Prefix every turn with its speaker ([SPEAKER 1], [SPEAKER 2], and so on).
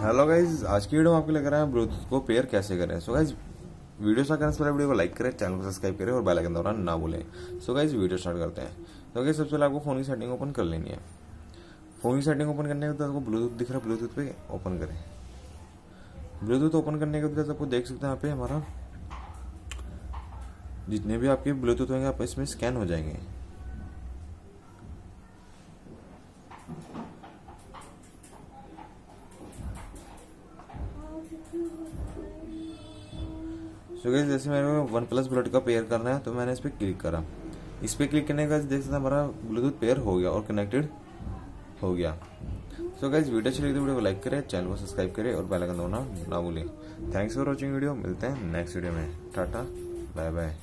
[SPEAKER 1] Hello guys आज की video में आपको लेकर आए हैं ब्लूटूथ को पेयर कैसे करें? सो गाइज़ वीडियो स्टार्ट करने से पहले वीडियो को लाइक करें चैनल को सब्सक्राइब करें और बेल आइकन दबाना ना भूलें। सो गाइज़ वीडियो स्टार्ट करते हैं। तो गाइज़ सबसे पहले आपको फ़ोन की सेटिंग ओपन कर लेनी है। फ़ोन की सेटिंग ओपन करने के बाद आपको ब्लूटूथ दिख रहा है ब्लूटूथ पे ओपन करें। ब्लूटूथ ओपन करने के बाद आपको देख सकते हैं यहाँ पे हमारा जितने भी आपके ब्लूटूथ होंगे, आप इसमें स्कैन हो जाएँगे। सो गैस जैसे मेरे को वन प्लस ब्लूटूथ का पेयर करना है तो मैंने इस पर क्लिक करा। इस पर क्लिक करने के बाद देख सकते हमारा ब्लूटूथ पेयर हो गया और कनेक्टेड हो गया। सो गैस वीडियो चलिए तो वीडियो को लाइक करें चैनल को सब्सक्राइब करें और बेल दोनों ना भूलें। थैंक्स फॉर वॉचिंग वीडियो मिलते हैं नेक्स्ट वीडियो में। Tata bye bye